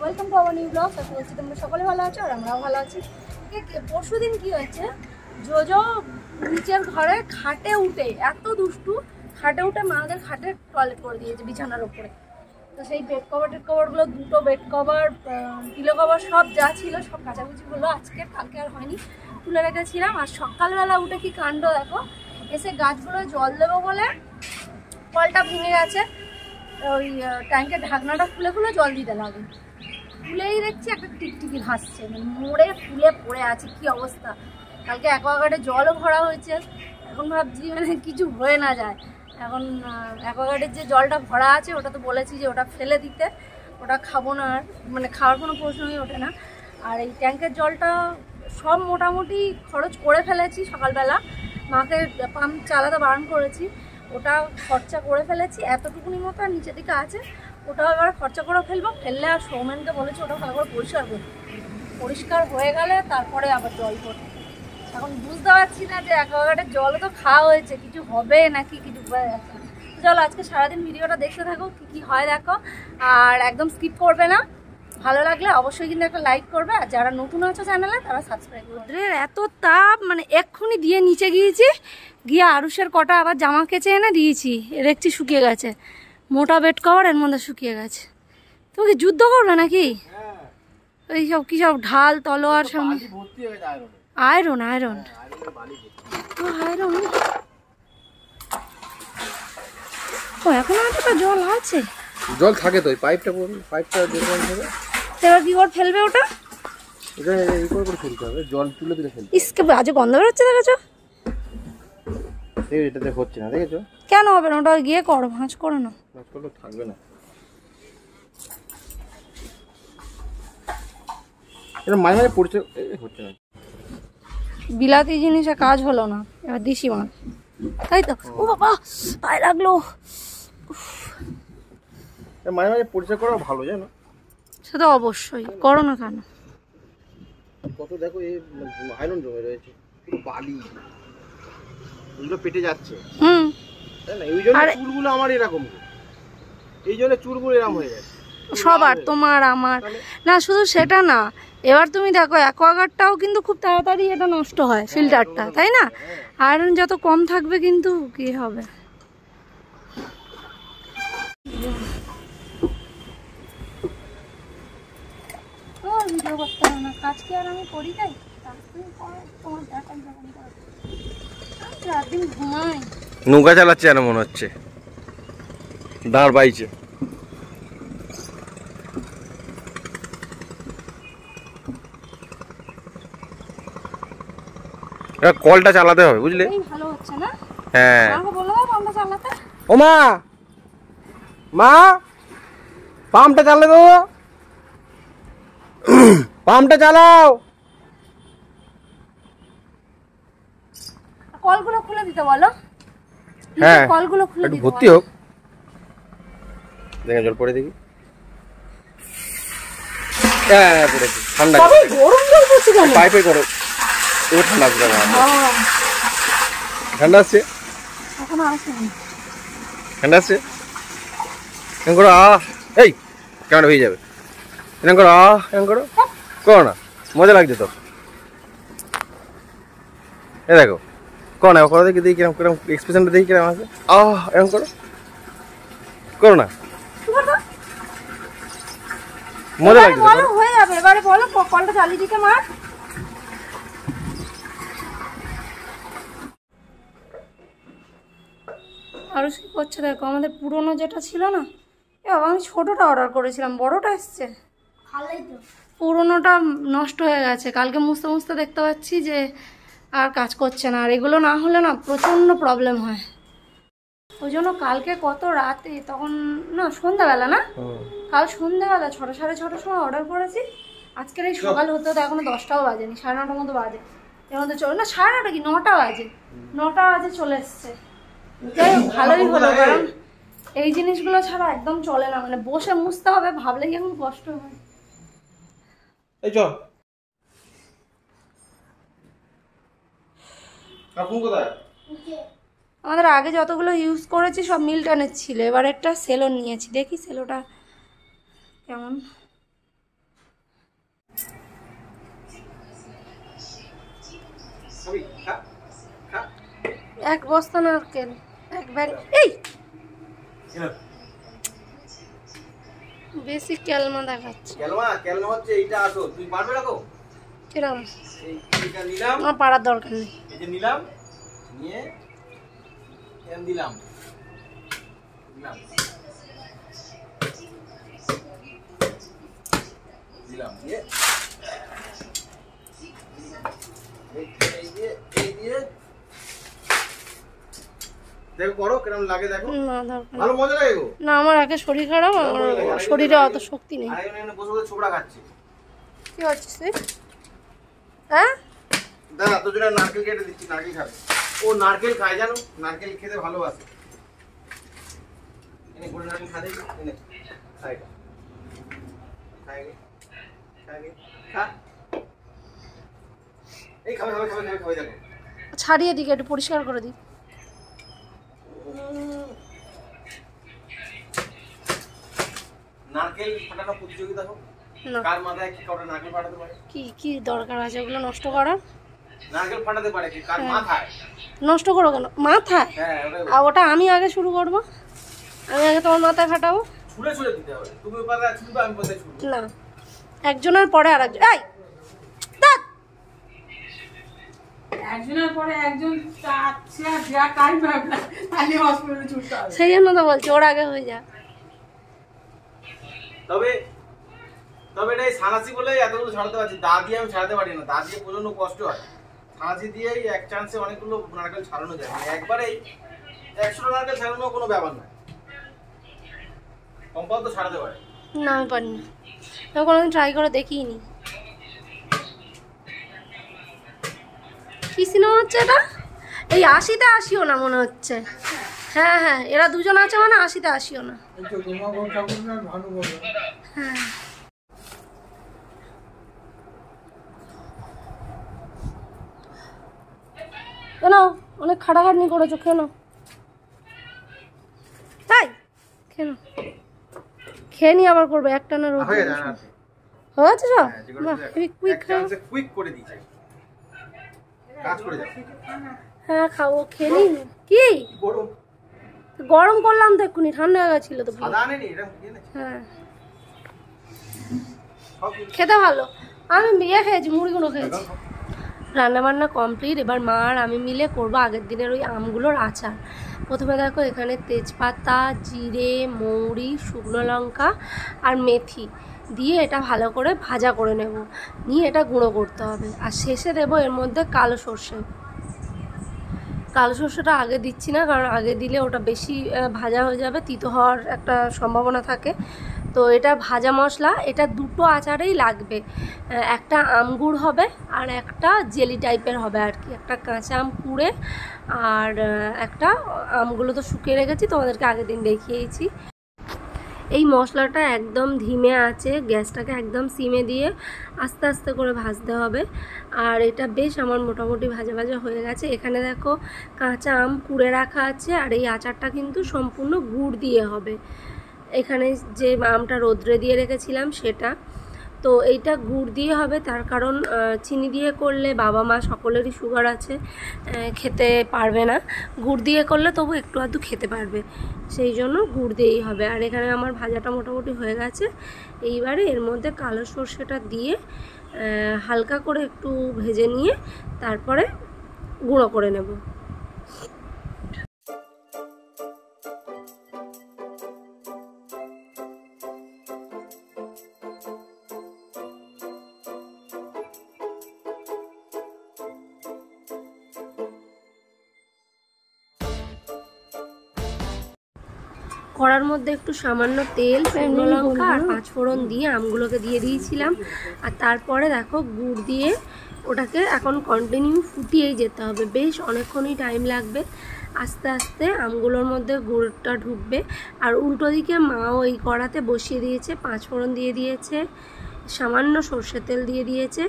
Welcome to our new blog আশা করছি তোমরা সকলে ভালো আছো, আর আমরাও ভালো আছি। পরশু দিন কী হয়েছে? জোজো নিচের ঘরে খাটে উঠে, এত দুষ্টু, খাটে উঠে মাদের খাটে টয়লেট করে দিয়েছে বিছানার ওপরে তো সেই বেড কভার টেড কভারগুলো দুটো বেড কভার পিলো কভার সব যা ছিল, সব কাচাকুচি হলো। আজকে, কালকে আর হয়নি। তুলে রেখেছিলাম, আর সকালবেলা উঠে কি কাণ্ড দেখো? এসে গাছগুলো জল দেবো বলে কলটা ভেঙে গেছে। ওই ট্যাঙ্কের ঢাকনাটা খুলে খুলে জল দিতে লাগে। খুলেই দেখছি, একটা টিকটিকি ভাসছে। মানে মোড়ে ফুলে পড়ে আছে, কি অবস্থা? কালকে অ্যাকোয়াগার্ডে জলও ভরা হয়েছে। এখন ভাবছি মানে কিছু হয়ে না যায়। এখন অ্যাকোয়াগার্ডের যে জলটা ভরা আছে, ওটা তো বলেছি যে ওটা ফেলে দিতে। ওটা খাব না আর মানে খাওয়ার কোনো প্রশ্নই ওঠে না। আর এই ট্যাঙ্কের জলটা সব মোটামুটি খরচ করে ফেলেছি সকালবেলা। মাকে পাম্প চালাতে বারণ করেছি। ওটা খরচা করে ফেলেছি। এতটুকুনি মতো আর নিচের দিকে আছে। ওটাও এবার খরচা করে ফেলব, ফেললে আর সৌমেনকে বলেছি ওটা ভালো করে পরিষ্কার করতে। পরিষ্কার হয়ে গেলে তারপরে আবার জল করতে এখন বুঝতে পারছি না যে অ্যাকোয়াগার্ডের জলও তো খাওয়া হয়েছে, কিছু হবে নাকি, কিছু বোঝা চলো আজকে সারাদিন ভিডিওটা দেখতে থাকো, কি কি হয় দেখো। আর একদম স্কিপ করবে না। ভালো লাগলে অবশ্যই কিন্তু একটা লাইক করবে। আর যারা নতুন আছে চ্যানেলে তারা সাবস্ক্রাইব করবে। এত তাপ মানে এক্ষুনি দিয়ে নিচে গিয়েছি, গিয়ে আরুষের কটা আবার জামা কেচে এনে দিয়েছি দেখছি শুকিয়ে গেছে। মোটা বেড কভার এর মধ্যে শুকিয়ে গেছে। তুমি কি যুদ্ধ করবে নাকি? ওই সব কি সব ঢাল তলোয়ার সামনে হয়ে আয়রনে আয়রন আয়রন আয়রনে ও আয়রন ও এখন এতটা জল আছে? জল থাকে তো ওই পাইপটা পাইপটা হবে তো এবার কি করে ফেলবে ওটা? এটা এই করে করে ফেলতে হবে জল তুলে তুলে ফেলতে ইসকে আজকে গন্ধ বেরোচ্ছে দেখেছ? এটাতে হচ্ছে না দেখেছ? কেন হবে না? ওটা গিয়ে করো ভাঁজ করো না থাকবে না। মাঝে মাঝে পড়ছে হচ্ছে না। বিলাতি জিনিসে কাজ হলো না। এবার দিশি মাছ। তাই তো? ও বাবা পায়ে লাগল। মাঝে মাঝে পরিচয় করা ভালো জানো? সে তো অবশ্যই। করো না কেন? কত দেখো এই আয়রন জমে রয়েছে। বালি। এগুলো পেটে যাচ্ছে। হুম। এই জন্য চুলগুলো আমার এরকম এই জন্য চুলগুলো এরকম হয়ে গেছে সবার তোমার আমার। না শুধু সেটা না এবার তুমি দেখো অ্যাকোয়াগার্ডটাও কিন্তু খুব তাড়াতাড়ি এটা নষ্ট হয় ফিল্টারটা তাই না? আয়রন যত কম থাকবে কিন্তু কি হবে? ভিডিও করতে হবে না কাজ কি আর আমি করি তাই। রাত দিন ঘুমাই। নৌকা চালাচ্ছে যেন মনে হচ্ছে। দাঁড় বাইছে। কলটা চালাতে হবে বুঝলে? হ্যাঁ। ও মা! মা! পাম্পটা চালাতে তো পাম্পটা চালাও! কলগুলো খুলে দিতে বলো। হ্যাঁ। কলগুলো খুলে দিতে ভর্তি হোক। দেখে জল পড়ে দেখি। হ্যাঁ হ্যাঁ, পড়েছে। ঠান্ডা গরম জল পড়ছে কেন? পাইপে করো। এবার ঠান্ডা আসবে ঠান্ডা আসছে এখনও আসেনি। ঠান্ডা আসছে এরকম করো আহ এই কেমন হয়ে যাবে। এরকম করো আহ এরকম করো। করো না মজা লাগছে তো। এ দেখো। করো না করো দেখি দেখি কিরম কিরম এক্সপ্রেশনটা দেখি কিরম আছে। আহ এরকম করো। করো না। মজা লাগছে বলো হয়ে যাবে। এবারে বলো কলটা চালিয়ে দিতে মার। আরও কি করছে দেখো আমাদের পুরনো যেটা ছিল না এ বাবা আমি ছোটটা অর্ডার করেছিলাম বড়টা এসছে। পুরোনোটা নষ্ট হয়ে গেছে। কালকে মুছতে মুছতে দেখতে পাচ্ছি যে আর কাজ করছে না। আর এগুলো না হলে না প্রচণ্ড প্রবলেম হয়। ওই জন্য কালকে কত রাতে তখন না সন্ধ্যাবেলা না? কাল সন্ধ্যাবেলা ছটা সাড়ে ছটার সময় অর্ডার করেছি। আজকের এই সকাল হতে হতে এখনও দশটাও বাজেনি সাড়ে নটার মতো বাজে। এর মধ্যে চলে না সাড়ে নটা কি? নটা বাজে। নটা বাজে চলে এসছে। যাই হোক ভালোই হলো কারণ এই জিনিসগুলো ছাড়া একদম চলে না। মানে বসে মুছতে হবে ভাবলে কি এখন কষ্ট হয়? এই চল। আমাদের আগে যতগুলো ইউজ করেছি সব মিল্টনের ছিল। এবার একটা সেলো নিয়েছি। দেখি সেলোটা কেমন। এক বস্তা নারকেল এক ব্যাগ। এই! বেশি ক্যালমা দেখাচ্ছে। কেলমা কেলমা হচ্ছে এইটা আসো তুই পারবে রাখো কিরম? এইটা নিলাম। আমার পাড়ার দরকার নেই। যে নিলাম নিয়ে এরম দিলাম। দিলাম। দিলাম। দিয়ে না আমার আগে শরীর খারাপ আমার শরীরে অত শক্তি নেই। কি হচ্ছে হ্যাঁ? দাদা জন্য নারকেল কেটে দিচ্ছি নারকেল খাবে। ও নারকেল খায় জানো? নারকেল খেতে ভালোবাসে। এনে নারকেল খা দেখি এনে। খাই ছাড়িয়ে দিকে একটু পরিষ্কার করে দিই। নারকেল ফাটানো প্রতিযোগিতা হোক কার মাথায় কি কটা নারকেল ফাটাতে পারে? কি কি দরকার আছে? ওগুলো নষ্ট করার নারকেল ফাটাতে পারে কি? কার হ্যাঁ। মাথায়? নষ্ট করো কেন? মাথায়? হ্যাঁ আর ওটা আমি আগে শুরু করব। আমি আগে তোমার মাথায় ফাটাবো। ছুঁড়ে ছুঁড়ে দিতে হবে। তুমি ছুঁড়বে আমি ছুঁড়বো। না। একজনের পরে আর একজন এই সেই জন্য তো বলছি ওর আগে হয়ে যা। তবে তবে সানাসি এতগুলো ছাড়াতে পারছি। দা দিয়ে আমি ছাড়াতে পারি না। দা দিয়ে প্রচণ্ড কষ্ট হয়। সানাসি দিয়েই এক চান্সে অনেকগুলো নারকেল ছাড়ানো যায়। মানে একবারেই একশো নারকেল ছাড়ানো কোনো ব্যাপার না কম্পাউন্ড তো ছাড়াতে পারে। না আমি পারি না আমি কোনোদিন ট্রাই করে দেখিনি। কি সিনেমা হচ্ছে এটা? এই আশিতে আসিও না মনে হচ্ছে। হ্যাঁ হ্যাঁ এরা দুজন আছে মানে আশিতে আসিও না। হ্যাঁ। কেন? অনেক খাটাখাটনি করেছ কেন? তাই? কেন? খেয়ে নি আবার করবে একটা না হয়ে না হয়েছে সব কুইক কুইক এক খাও চান্সে কুইক করে দিয়েছে। কাজ করে যাও। হ্যাঁ খাব খেয়ে নি কি? গরম। করলাম তো এক্ষুনি ঠান্ডা হয়ে গেছিল তো হ্যাঁ। খেতে ভালো। আমি বিয়ে খেয়েছি মুড়িগুলো খেয়েছি। রান্না বান্না কমপ্লিট এবার মা আর আমি মিলে করব আগের দিনের ওই আমগুলোর আচার। প্রথমে দেখো এখানে তেজপাতা, জিরে, মৌরি, শুকনো লঙ্কা আর মেথি দিয়ে এটা ভালো করে ভাজা করে নেব। নিয়ে এটা গুঁড়ো করতে হবে। আর শেষে দেবো এর মধ্যে কালো সর্ষে। কালো সর্ষেটা আগে দিচ্ছি না, কারণ আগে দিলে ওটা বেশি ভাজা হয়ে যাবে, তিতো হওয়ার একটা সম্ভাবনা থাকে। তো এটা ভাজা মশলা, এটা দুটো আচারেই লাগবে। একটা আমগুড় হবে আর একটা জেলি টাইপের হবে আর কি। একটা কাঁচা আম কুড়ে আর একটা আমগুলো তো শুকিয়ে রেখেছি, তোমাদেরকে আগের দিন দেখিয়েছি। এই মশলাটা একদম ধিমে আছে, গ্যাসটাকে একদম সিমে দিয়ে আস্তে আস্তে করে ভাজতে হবে। আর এটা বেশ আমার মোটামুটি ভাজা ভাজা হয়ে গেছে। এখানে দেখো কাঁচা আম কুড়ে রাখা আছে আর এই আচারটা কিন্তু সম্পূর্ণ গুড় দিয়ে হবে। এখানে যে আমটা রোদ্রে দিয়ে রেখেছিলাম সেটা। তো এইটা গুড় দিয়ে হবে, তার কারণ চিনি দিয়ে করলে বাবা, মা সকলেরই সুগার আছে খেতে পারবে না। গুড় দিয়ে করলে তবু একটু আধটু খেতে পারবে, সেই জন্য গুড় দিয়েই হবে। আর এখানে আমার ভাজাটা মোটামুটি হয়ে গেছে। এইবারে এর মধ্যে কালো সর্ষেটা দিয়ে হালকা করে একটু ভেজে নিয়ে, তারপরে গুঁড়ো করে নেব। কড়ার মধ্যে একটু সামান্য তেল শুকনো লঙ্কা আর পাঁচ ফোড়ন দিয়ে আমগুলোকে দিয়ে দিয়েছিলাম। আর তারপরে দেখো গুড় দিয়ে ওটাকে এখন কন্টিনিউ ফুটিয়েই যেতে হবে। বেশ অনেকক্ষণই টাইম লাগবে। আস্তে আস্তে আমগুলোর মধ্যে গুড়টা ঢুকবে। আর উল্টো দিকে মাও এই কড়াতে বসিয়ে দিয়েছে পাঁচ ফোড়ন দিয়ে দিয়েছে সামান্য সর্ষের তেল দিয়ে দিয়েছে।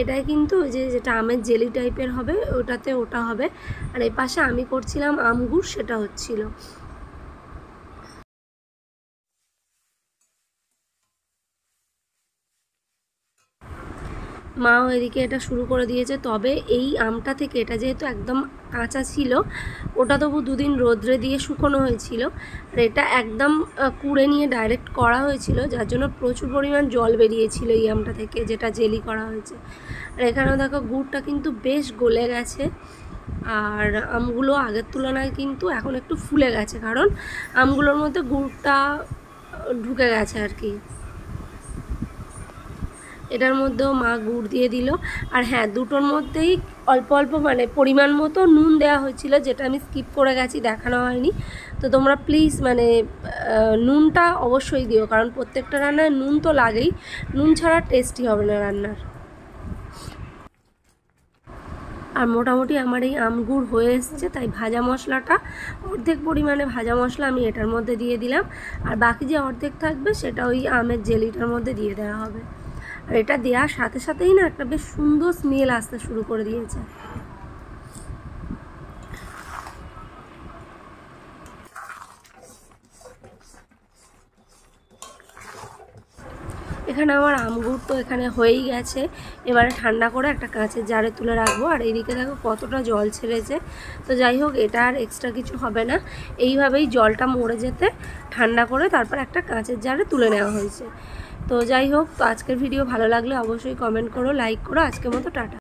এটাই কিন্তু ওই যে যেটা আমের জেলি টাইপের হবে ওটাতে ওটা হবে। আর এই পাশে আমি করছিলাম আমগুড় সেটা হচ্ছিল। মাও এদিকে এটা শুরু করে দিয়েছে। তবে এই আমটা থেকে এটা যেহেতু একদম কাঁচা ছিল, ওটা তবু দুদিন রোদ্রে দিয়ে শুকনো হয়েছিল। আর এটা একদম কুড়ে নিয়ে ডাইরেক্ট করা হয়েছিল, যার জন্য প্রচুর পরিমাণ জল বেরিয়েছিল এই আমটা থেকে, যেটা জেলি করা হয়েছে। আর এখানেও দেখো গুড়টা কিন্তু বেশ গলে গেছে। আর আমগুলো আগের তুলনায় কিন্তু এখন একটু ফুলে গেছে, কারণ আমগুলোর মধ্যে গুড়টা ঢুকে গেছে আর কি। এটার মধ্যেও মা গুড় দিয়ে দিল। আর হ্যাঁ দুটোর মধ্যেই অল্প অল্প মানে পরিমাণ মতো নুন দেওয়া হয়েছিল, যেটা আমি স্কিপ করে গেছি, দেখানো হয়নি। তো তোমরা প্লিজ মানে নুনটা অবশ্যই দিও, কারণ প্রত্যেকটা রান্নায় নুন তো লাগেই। নুন ছাড়া টেস্টি হবে না রান্নার। আর মোটামুটি আমার এই আমগুড় হয়ে এসছে, তাই ভাজা মশলাটা, অর্ধেক পরিমাণে ভাজা মশলা আমি এটার মধ্যে দিয়ে দিলাম। আর বাকি যে অর্ধেক থাকবে, সেটা ওই আমের জেলিটার মধ্যে দিয়ে দেওয়া হবে। আর এটা দেওয়ার সাথে সাথেই না একটা বেশ সুন্দর স্মেল আসতে শুরু করে দিয়েছে। এখানে আমার আমগুড় তো এখানে হয়েই গেছে। এবারে ঠান্ডা করে একটা কাঁচের জারে তুলে রাখব। আর এইদিকে দেখো কতটা জল ছেড়েছে। তো যাই হোক, এটা আর এক্সট্রা কিছু হবে না। এইভাবেই জলটা মরে যেতে ঠান্ডা করে তারপর একটা কাঁচের জারে তুলে নেওয়া হয়েছে। তো যাই হোক তো আজকের ভিডিও ভালো লাগলে অবশ্যই কমেন্ট করো লাইক করো। আজকের মতো টাটা।